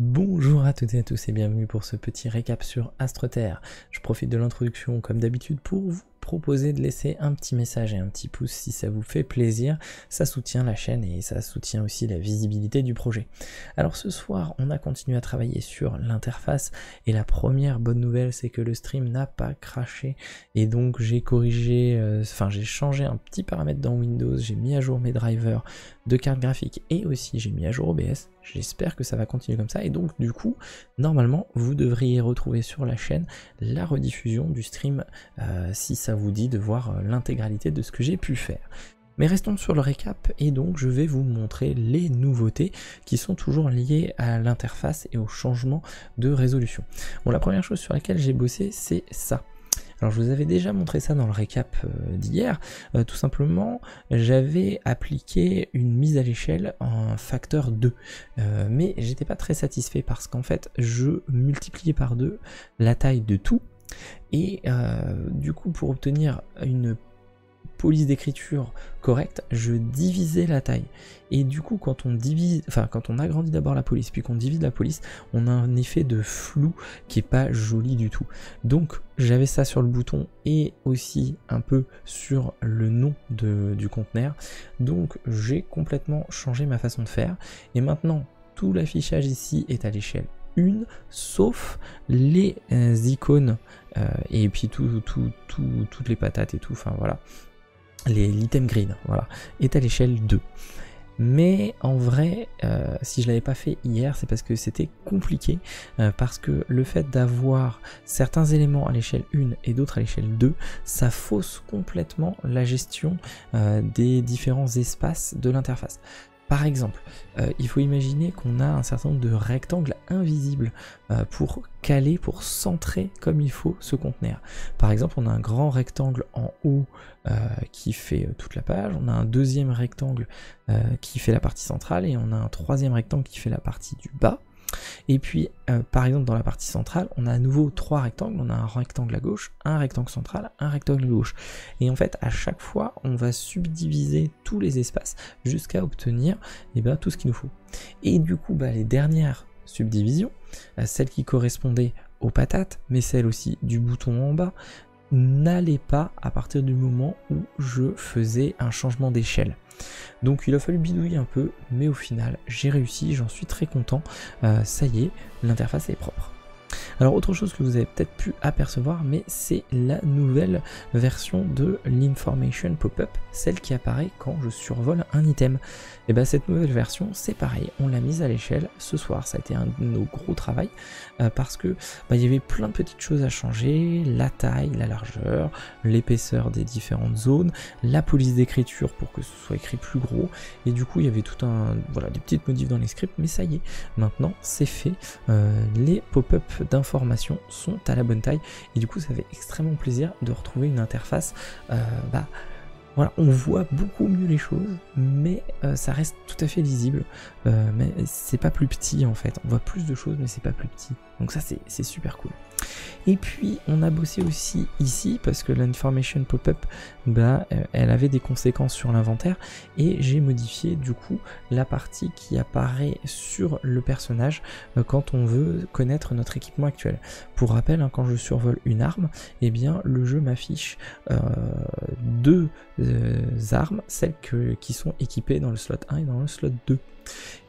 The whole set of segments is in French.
Bonjour à toutes et à tous et bienvenue pour ce petit récap sur AstroTerre. Je profite de l'introduction comme d'habitude pour vous proposer de laisser un petit message et un petit pouce si ça vous fait plaisir. Ça soutient la chaîne et ça soutient aussi la visibilité du projet. Alors ce soir, on a continué à travailler sur l'interface et la première bonne nouvelle, c'est que le stream n'a pas craché et donc j'ai corrigé, euh, enfin j'ai changé un petit paramètre dans Windows, j'ai mis à jour mes drivers de carte graphique et aussi j'ai mis à jour OBS. J'espère que ça va continuer comme ça et donc du coup, normalement, vous devriez retrouver sur la chaîne la rediffusion du stream euh, si ça vous dit de voir euh, l'intégralité de ce que j'ai pu faire. Mais restons sur le récap et donc je vais vous montrer les nouveautés qui sont toujours liées à l'interface et au changement de résolution. Bon, la première chose sur laquelle j'ai bossé, c'est ça. Alors je vous avais déjà montré ça dans le récap euh, d'hier. tout simplement, j'avais appliqué une mise à l'échelle en facteur 2. mais j'étais pas très satisfait parce qu'en fait, je multipliais par 2 la taille de tout et euh, du coup, pour obtenir une police d'écriture correcte, je divisais la taille. Et du coup, quand on divise, enfin, quand on agrandit d'abord la police, puis qu'on divise la police, on a un effet de flou qui est pas joli du tout. Donc, j'avais ça sur le bouton et aussi un peu sur le nom du conteneur. Donc, j'ai complètement changé ma façon de faire. Et maintenant, tout l'affichage ici est à l'échelle 1, sauf les euh, icônes euh, et puis tout, tout, toutes les patates et tout, enfin voilà, l'item green, voilà, est à l'échelle 2. Mais en vrai, euh, si je l'avais pas fait hier, c'est parce que c'était compliqué, parce que le fait d'avoir certains éléments à l'échelle 1 et d'autres à l'échelle 2, ça fausse complètement la gestion des différents espaces de l'interface. Par exemple, euh, il faut imaginer qu'on a un certain nombre de rectangles invisibles euh, pour caler, pour centrer comme il faut ce conteneur. Par exemple, on a un grand rectangle en haut euh, qui fait toute la page, on a un deuxième rectangle qui fait la partie centrale et on a un troisième rectangle qui fait la partie du bas. Et puis, euh, par exemple, dans la partie centrale, on a à nouveau trois rectangles. On a un rectangle à gauche, un rectangle central, un rectangle gauche. Et en fait, à chaque fois, on va subdiviser tous les espaces jusqu'à obtenir eh ben, tout ce qu'il nous faut. Et du coup, bah, les dernières subdivisions, euh, celles qui correspondaient aux patates, mais celles aussi du bouton en bas, n'allaient pas à partir du moment où je faisais un changement d'échelle. Donc il a fallu bidouiller un peu, mais au final j'ai réussi, j'en suis très content. Euh, ça y est, l'interface est propre. Alors autre chose que vous avez peut-être pu apercevoir, mais c'est la nouvelle version de l'information pop-up, celle qui apparaît quand je survole un item. Et bien cette nouvelle version, c'est pareil, on l'a mise à l'échelle ce soir, ça a été un de nos gros travail, euh, parce que bah, il y avait plein de petites choses à changer, la taille, la largeur, l'épaisseur des différentes zones, la police d'écriture pour que ce soit écrit plus gros, et du coup il y avait tout un, voilà, des petites modifs dans les scripts, mais ça y est, maintenant c'est fait, euh, les pop-up d'informations sont à la bonne taille, et du coup ça fait extrêmement plaisir de retrouver une interface, euh, bah, voilà, on voit beaucoup mieux les choses, mais euh, ça reste tout à fait lisible. Euh, mais c'est pas plus petit en fait. On voit plus de choses, mais c'est pas plus petit. Donc ça, c'est super cool. Et puis on a bossé aussi ici parce que l'information pop-up, bah, euh, elle avait des conséquences sur l'inventaire et j'ai modifié du coup la partie qui apparaît sur le personnage euh, quand on veut connaître notre équipement actuel. Pour rappel, hein, quand je survole une arme, eh bien le jeu m'affiche euh, deux armes, celles qui sont équipées dans le slot 1 et dans le slot 2.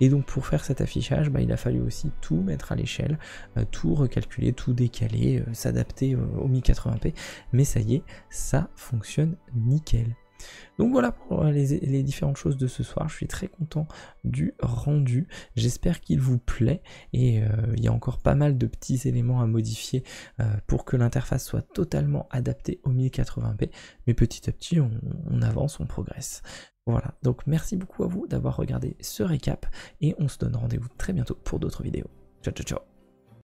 Et donc pour faire cet affichage, bah, il a fallu aussi tout mettre à l'échelle, euh, tout recalculer, tout décaler, euh, s'adapter au 1080p. Mais ça y est, ça fonctionne nickel. Donc voilà pour les, différentes choses de ce soir. Je suis très content du rendu. J'espère qu'il vous plaît. Et euh, il y a encore pas mal de petits éléments à modifier pour que l'interface soit totalement adaptée au 1080p. Mais petit à petit, on avance, on progresse. Voilà, donc merci beaucoup à vous d'avoir regardé ce récap et on se donne rendez-vous très bientôt pour d'autres vidéos. Ciao ciao ciao